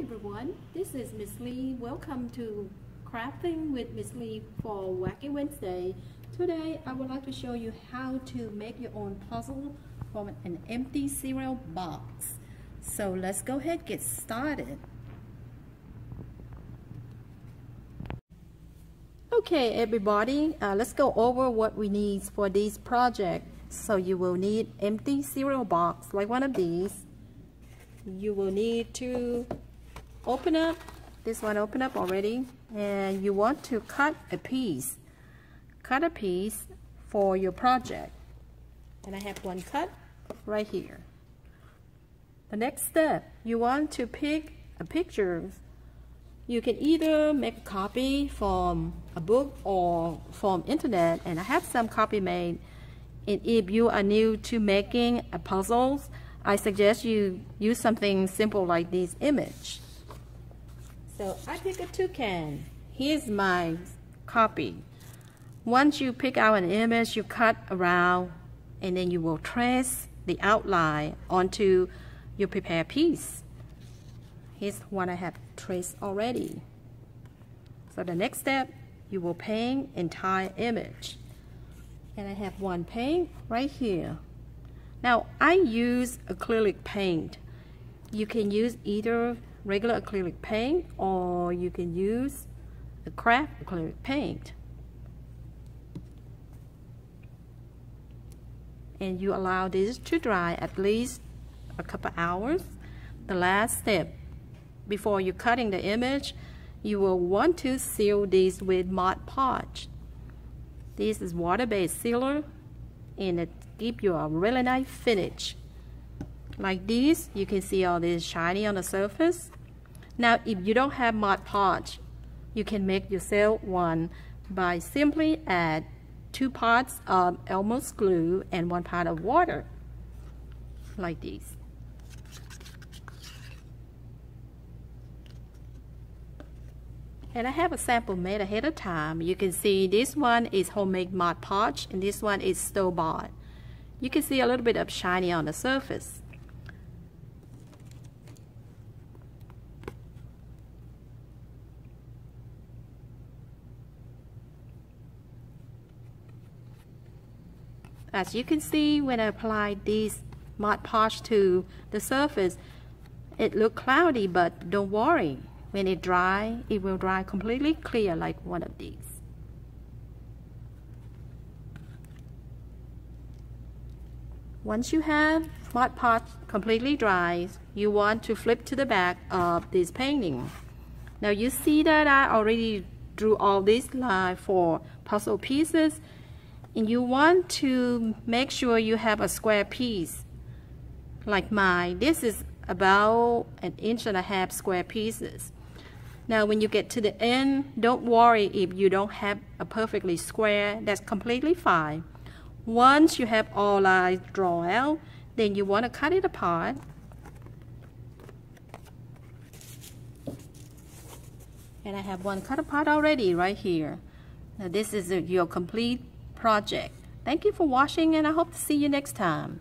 everyone, this is Miss Lee. Welcome to Crafting with Miss Lee for Wacky Wednesday. Today I would like to show you how to make your own puzzle from an empty cereal box. So let's go ahead and get started. Okay everybody, uh, let's go over what we need for this project. So you will need empty cereal box like one of these you will need to open up. This one open up already. And you want to cut a piece. Cut a piece for your project. And I have one cut right here. The next step you want to pick a picture. You can either make a copy from a book or from internet. And I have some copy made. And if you are new to making a puzzles I suggest you use something simple like this image. So I pick a toucan. Here's my copy. Once you pick out an image, you cut around and then you will trace the outline onto your prepared piece. Here's one I have traced already. So the next step, you will paint entire image. And I have one paint right here. Now I use acrylic paint. You can use either regular acrylic paint or you can use a craft acrylic paint. And you allow this to dry at least a couple hours. The last step, before you cutting the image, you will want to seal this with Mod Podge. This is water-based sealer and it give you a really nice finish. Like this, you can see all this shiny on the surface. Now, if you don't have Mod Podge, you can make yourself one by simply add two parts of Elmer's glue and one part of water, like this. And I have a sample made ahead of time. You can see this one is homemade Mod Podge and this one is store-bought you can see a little bit of shiny on the surface. As you can see, when I apply this Mod Podge to the surface, it look cloudy, but don't worry. When it dry, it will dry completely clear like one of these. Once you have Mod Podge completely dry, you want to flip to the back of this painting. Now you see that I already drew all these lines for puzzle pieces and you want to make sure you have a square piece like mine. This is about an inch and a half square pieces. Now when you get to the end, don't worry if you don't have a perfectly square, that's completely fine. Once you have all lines drawn out, then you want to cut it apart. And I have one cut apart already right here. Now this is your complete project. Thank you for watching and I hope to see you next time.